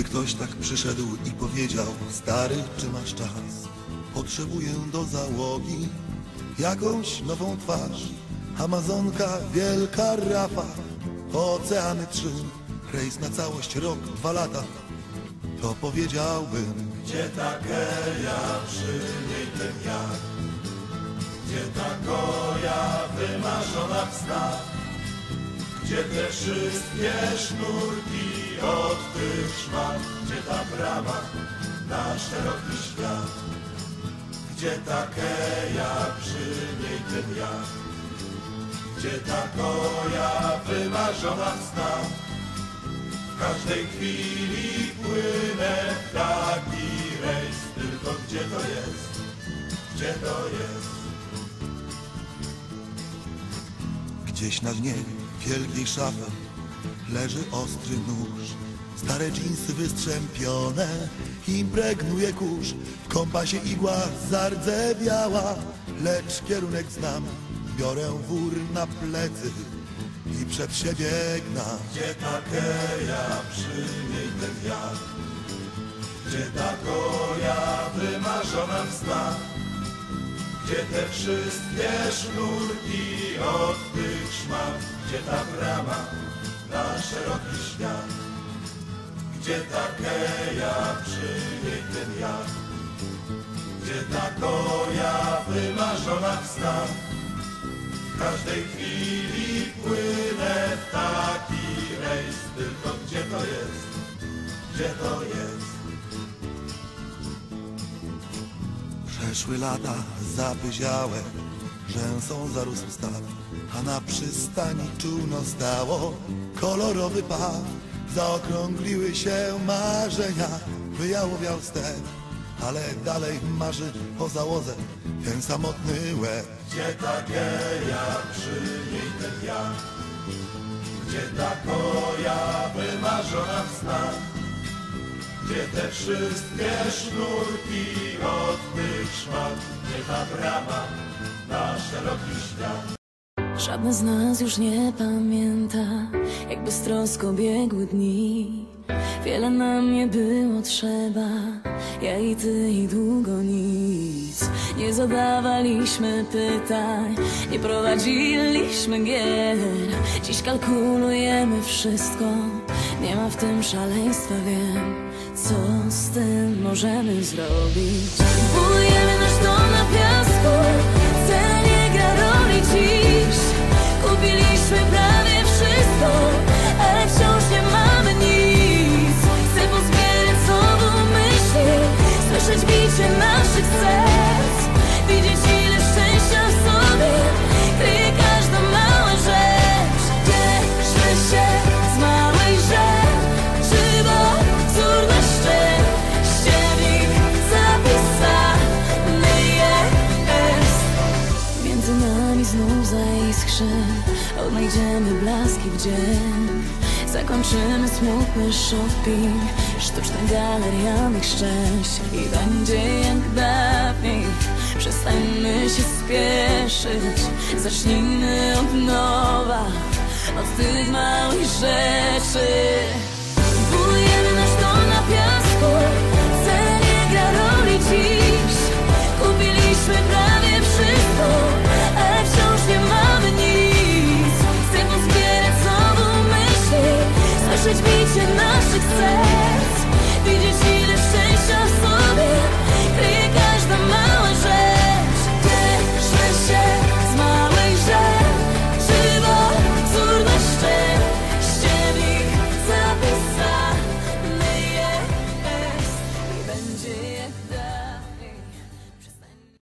Gdyby ktoś tak przyszedł i powiedział Stary, czy masz czas? Potrzebuję do załogi Jakąś nową twarz. Amazonka, wielka rafa Oceany trzy. Rejs na całość, rok, dwa lata. To powiedziałbym Gdzie ta geja, przy niej ten jak Gdzie ta koja, wymarzona w snach gdzie te wszystkie sznurki od tych szmat, gdzie ta brama na szeroki świat, gdzie ta keja, przy niej ten jak, gdzie ta koja wymarzona w. W każdej chwili płynę taki rejs, tylko gdzie to jest, gdzie to jest. Gdzieś na dnie wielkiej szafy leży ostry nóż. Stare dżinsy wystrzępione, impregnuje kurz. W kompasie igła zardzewiała, lecz kierunek znam. Biorę wór na plecy i przed siebie gnam. Gdzie ta keja, przy niej ten wiatr? Gdzie ta koja wymarzona w snach? Gdzie te wszystkie sznurki od tych? Gdzie ta brama na szeroki świat? Gdzie ta keja, przy niej ten jak? Gdzie ta koja wymarzona w snach? W każdej chwili płynę w taki rejs, tylko gdzie to jest? Gdzie to jest? Przeszły lata zapyziałe, rzęsą zarósł staw, a na przystani czółno stało kolorowy paw. Zaokrągliły się marzenia, wyjałowiał step, ale dalej marzy o załodze ten samotny łeb. Gdzie ta geja, przy niej ten ja, gdzie ta koja wymarzona w snach, gdzie te wszystkie sznurki od tych szmat, ta brama na szeroki świat. Żadne z nas już nie pamięta, jak beztrosko biegły dni. Wiele nam nie było trzeba, ja i ty i długo nic. Nie zadawaliśmy pytań, nie prowadziliśmy gier. Dziś kalkulujemy wszystko, nie ma w tym szaleństwa, wiem. Co z tym możemy zrobić? Budujemy nasz dom na piasku, dzień. Zakończymy smutny shopping. Sztuczne galerianych szczęść. I będzie jak dawniej Przestańmy się spieszyć. Zacznijmy od nowa. Od tych małych rzeczy